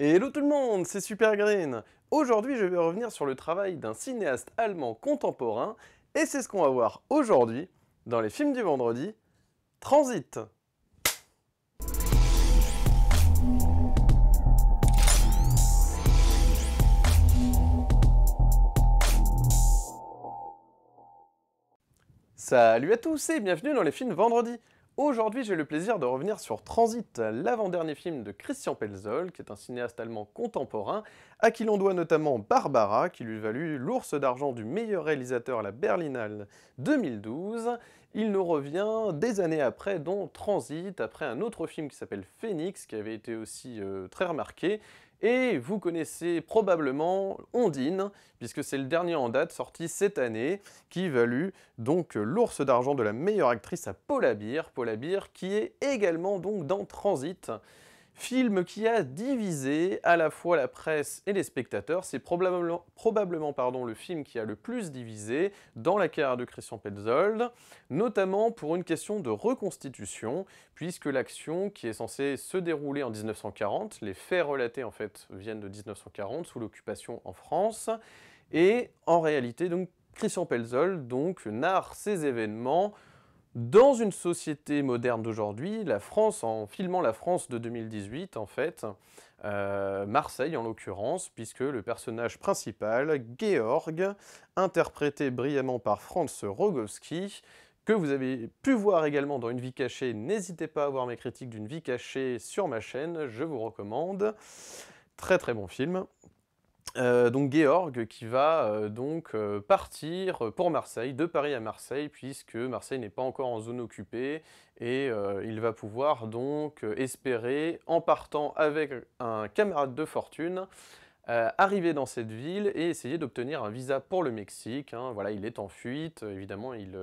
Hello tout le monde, c'est Super Green. Aujourd'hui, je vais revenir sur le travail d'un cinéaste allemand contemporain, et c'est ce qu'on va voir aujourd'hui dans les films du vendredi, Transit. Salut à tous et bienvenue dans les films vendredi. Aujourd'hui, j'ai le plaisir de revenir sur Transit, l'avant-dernier film de Christian Pelzold, qui est un cinéaste allemand contemporain, à qui l'on doit notamment Barbara, qui lui valut l'ours d'argent du meilleur réalisateur à la Berlinale 2012. Il nous revient des années après, dont Transit, après un autre film qui s'appelle Phoenix, qui avait été aussi euh, très remarqué, et vous connaissez probablement Ondine, puisque c'est le dernier en date sorti cette année, qui valut donc l'ours d'argent de la meilleure actrice à Paula Beer, Paula Beer qui est également donc dans Transit. Film qui a divisé à la fois la presse et les spectateurs. C'est probablement, le film qui a le plus divisé dans la carrière de Christian Petzold, notamment pour une question de reconstitution, puisque l'action qui est censée se dérouler en 1940, les faits relatés en fait viennent de 1940, sous l'occupation en France, et en réalité donc Christian Petzold donc narre ces événements dans une société moderne d'aujourd'hui, la France, en filmant la France de 2018, en fait, euh, Marseille en l'occurrence, puisque le personnage principal, Georg, interprété brillamment par Franz Rogowski, que vous avez pu voir également dans Une vie cachée, n'hésitez pas à voir mes critiques d'une vie cachée sur ma chaîne, je vous recommande. Très très bon film. Euh, donc Georg qui va euh, donc euh, partir pour Marseille, de Paris à Marseille, puisque Marseille n'est pas encore en zone occupée, et il va pouvoir donc espérer, en partant avec un camarade de fortune, arriver dans cette ville et essayer d'obtenir un visa pour le Mexique. Hein. Voilà, il est en fuite, évidemment il,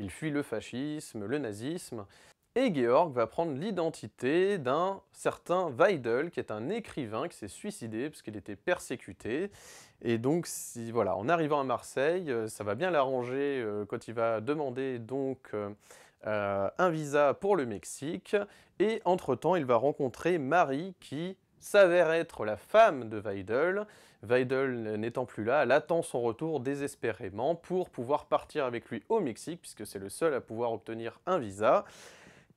il fuit le fascisme, le nazisme, et Georg va prendre l'identité d'un certain Weidel, qui est un écrivain qui s'est suicidé parce qu'il était persécuté. Et donc, voilà, en arrivant à Marseille, euh, ça va bien l'arranger euh, quand il va demander donc euh, un visa pour le Mexique. Et entre-temps, il va rencontrer Marie qui s'avère être la femme de Weidel. Weidel n'étant plus là, elle attend son retour désespérément pour pouvoir partir avec lui au Mexique, puisque c'est le seul à pouvoir obtenir un visa.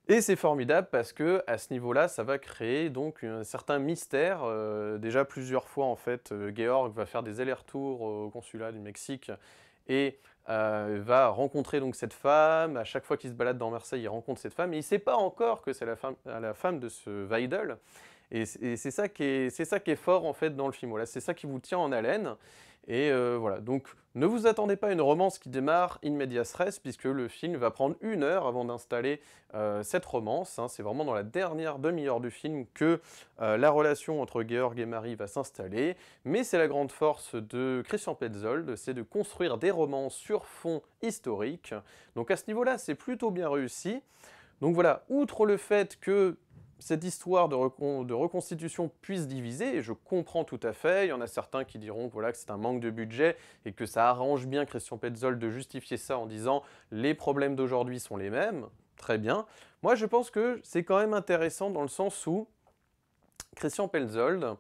Et c'est formidable parce que à ce niveau-là, ça va créer donc un certain mystère. Euh, déjà plusieurs fois en fait, euh, Georg va faire des allers-retours au consulat du Mexique et euh, va rencontrer donc cette femme. À chaque fois qu'il se balade dans Marseille, il rencontre cette femme et il ne sait pas encore que c'est la femme, de ce Weidel. Et c'est ça, qui est, ça qui est fort en fait dans le film. Voilà, c'est ça qui vous tient en haleine. Et euh, voilà, donc ne vous attendez pas à une romance qui démarre in medias res, puisque le film va prendre une heure avant d'installer euh, cette romance. Hein. C'est vraiment dans la dernière demi-heure du film que euh, la relation entre Georg et Marie va s'installer. Mais c'est la grande force de Christian Petzold, c'est de construire des romans sur fond historique. Donc à ce niveau-là, c'est plutôt bien réussi. Donc voilà, outre le fait que cette histoire de, reconstitution puisse diviser, et je comprends tout à fait, il y en a certains qui diront voilà, que c'est un manque de budget et que ça arrange bien Christian Petzold de justifier ça en disant les problèmes d'aujourd'hui sont les mêmes, très bien. Moi je pense que c'est quand même intéressant dans le sens où Christian Petzold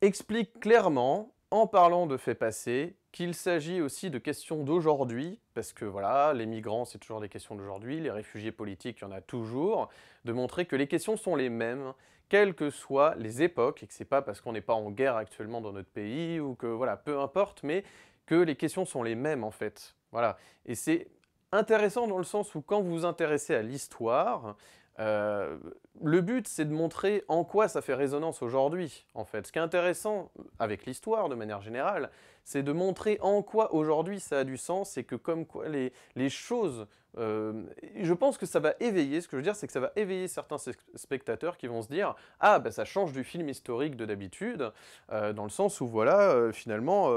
explique clairement, en parlant de faits passés, qu'il s'agit aussi de questions d'aujourd'hui, parce que voilà, les migrants, c'est toujours des questions d'aujourd'hui, les réfugiés politiques, il y en a toujours, de montrer que les questions sont les mêmes, quelles que soient les époques, et que c'est pas parce qu'on n'est pas en guerre actuellement dans notre pays, ou que voilà, peu importe, mais que les questions sont les mêmes en fait. Voilà. Et c'est intéressant dans le sens où quand vous vous intéressez à l'histoire, euh, le but, c'est de montrer en quoi ça fait résonance aujourd'hui, en fait. Ce qui est intéressant avec l'histoire, de manière générale, c'est de montrer en quoi aujourd'hui ça a du sens et que comme quoi les, les choses... Euh, je pense que ça va éveiller, ce que je veux dire, c'est que ça va éveiller certains spectateurs qui vont se dire « Ah, bah, ça change du film historique de d'habitude euh, dans le sens où, voilà, finalement,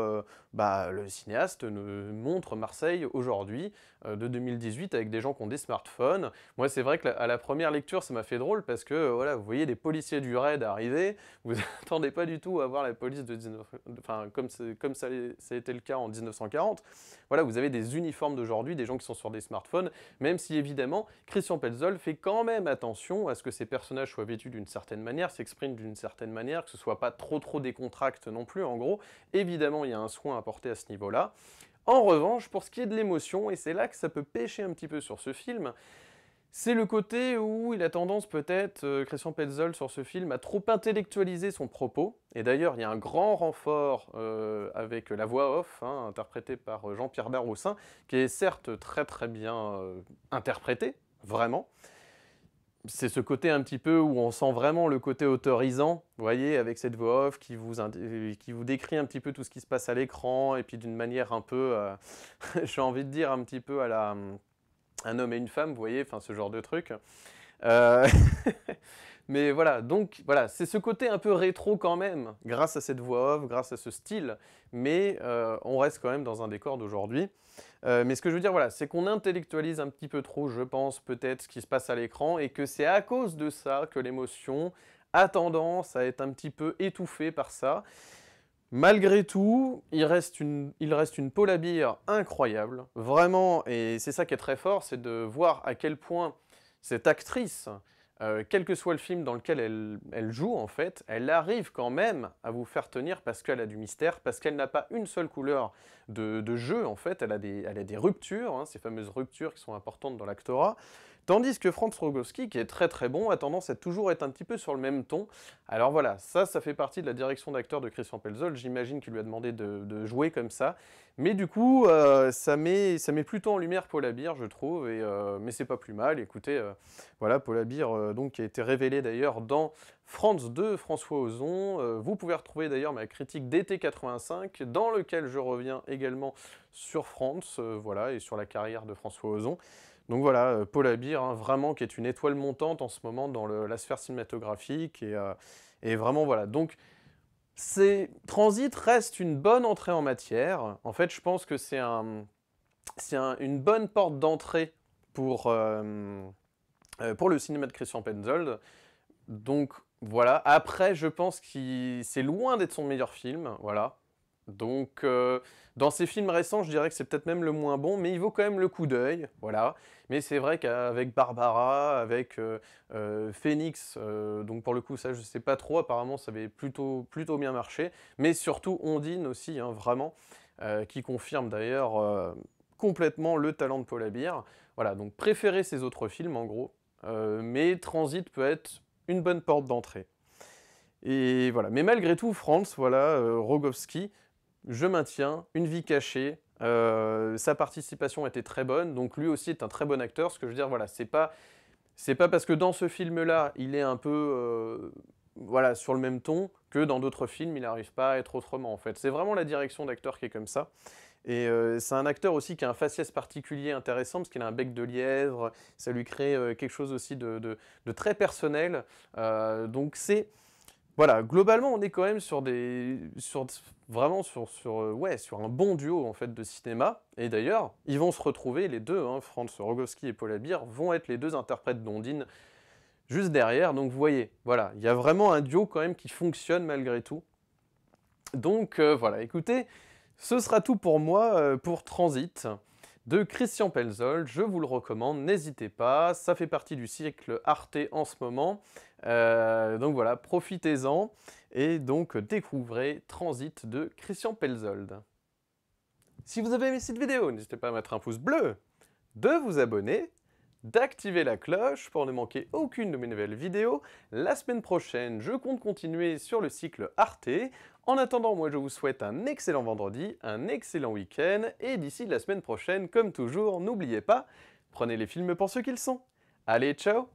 bah, le cinéaste montre Marseille aujourd'hui, de 2018, avec des gens qui ont des smartphones. Moi, c'est vrai qu'à la première lecture, ça m'a fait drôle, parce que voilà, vous voyez des policiers du raid arriver, vous n'attendez pas du tout à voir la police de 19... Enfin, comme, comme ça ça a été le cas en 1940. Voilà, vous avez des uniformes d'aujourd'hui, des gens qui sont sur des smartphones, même si évidemment, Christian Petzold fait quand même attention à ce que ces personnages soient vêtus d'une certaine manière, s'expriment d'une certaine manière, que ce soit pas trop trop décontracte non plus, en gros. Évidemment, il y a un soin apporté à ce niveau-là. En revanche, pour ce qui est de l'émotion, et c'est là que ça peut pêcher un petit peu sur ce film, c'est le côté où il a tendance peut-être, euh, Christian Petzold sur ce film, à trop intellectualiser son propos. Et d'ailleurs, il y a un grand renfort euh, avec la voix off, hein, interprétée par euh, Jean-Pierre Darroussin, qui est certes très très bien interprété, vraiment. C'est ce côté un petit peu où on sent vraiment le côté autorisant, vous voyez, avec cette voix off qui vous, qui vous décrit un petit peu tout ce qui se passe à l'écran, et puis d'une manière un peu, j'ai envie de dire, un petit peu à la un homme et une femme, vous voyez, enfin ce genre de truc. Euh, mais voilà, donc voilà, c'est ce côté un peu rétro quand même, grâce à cette voix off, grâce à ce style, mais euh, on reste quand même dans un décor d'aujourd'hui. Euh, mais ce que je veux dire, voilà, c'est qu'on intellectualise un petit peu trop, je pense, peut-être ce qui se passe à l'écran, et que c'est à cause de ça que l'émotion a tendance à être un petit peu étouffée par ça. Malgré tout, il reste une, il reste une incroyable, vraiment, et c'est ça qui est très fort, c'est de voir à quel point cette actrice, euh, quel que soit le film dans lequel elle, joue, en fait, elle arrive quand même à vous faire tenir parce qu'elle a du mystère, parce qu'elle n'a pas une seule couleur de, jeu, en fait, elle a des, elle a des ruptures, hein, ces fameuses ruptures qui sont importantes dans l'actorat, Tandis que Franz Rogowski, qui est très très bon, a tendance à toujours être un petit peu sur le même ton. Alors voilà, ça, ça fait partie de la direction d'acteur de Christian Pelzol. J'imagine qu'il lui a demandé de, jouer comme ça. Mais du coup, euh, ça, met, ça met plutôt en lumière Paul Abir, je trouve. Euh, mais c'est pas plus mal. Écoutez, euh, voilà, Paul Abir, donc, qui a été révélé d'ailleurs dans France 2, François Ozon. vous pouvez retrouver d'ailleurs ma critique d'été 85, dans lequel je reviens également sur France, voilà, et sur la carrière de François Ozon. Donc voilà, euh, Paul Abir, hein, vraiment, qui est une étoile montante en ce moment dans la sphère cinématographique. Euh, et, vraiment, voilà. Donc, Transit reste une bonne entrée en matière. En fait, je pense que c'est un, une bonne porte d'entrée pour, euh, pour le cinéma de Christian Penzold. Donc, voilà. Après, je pense que c'est loin d'être son meilleur film. Voilà. Donc, dans ses films récents, je dirais que c'est peut-être même le moins bon, mais il vaut quand même le coup d'œil, voilà. Mais c'est vrai qu'avec Barbara, avec euh, euh, Phoenix, euh, donc pour le coup, ça je sais pas trop, apparemment ça avait plutôt, plutôt bien marché, mais surtout Ondine aussi, hein, vraiment, qui confirme d'ailleurs complètement le talent de Paul Abir. Voilà, donc préférez ses autres films en gros, mais Transit peut être une bonne porte d'entrée. Et voilà, mais malgré tout, Franz, voilà, Rogowski, je maintiens, une vie cachée, euh, sa participation était très bonne, donc lui aussi est un très bon acteur. Ce que je veux dire, voilà, c'est pas, c'est pas parce que dans ce film-là, il est un peu, euh, voilà, sur le même ton que dans d'autres films, il n'arrive pas à être autrement. En fait, c'est vraiment la direction d'acteur qui est comme ça. Et euh, c'est un acteur aussi qui a un faciès particulier intéressant parce qu'il a un bec de lièvre, ça lui crée quelque chose aussi de, de très personnel. donc c'est voilà, globalement, on est quand même sur des, sur, vraiment sur, sur, euh, ouais, sur un bon duo en fait de cinéma. Et d'ailleurs, ils vont se retrouver les deux, hein, Franz Rogowski et Paul Abir vont être les deux interprètes d'Ondine juste derrière. Donc vous voyez, voilà, il y a vraiment un duo quand même qui fonctionne malgré tout. Donc euh, voilà, écoutez, ce sera tout pour moi euh, pour Transit de Christian Pelzold. Je vous le recommande, n'hésitez pas. Ça fait partie du cycle Arte en ce moment. Euh, donc voilà, profitez-en et donc découvrez Transit de Christian Pelzold. Si vous avez aimé cette vidéo, n'hésitez pas à mettre un pouce bleu, de vous abonner, d'activer la cloche pour ne manquer aucune de mes nouvelles vidéos. La semaine prochaine, je compte continuer sur le cycle Arte. En attendant, moi je vous souhaite un excellent vendredi, un excellent week-end, et d'ici la semaine prochaine, comme toujours, n'oubliez pas, prenez les films pour ce qu'ils sont. Allez, ciao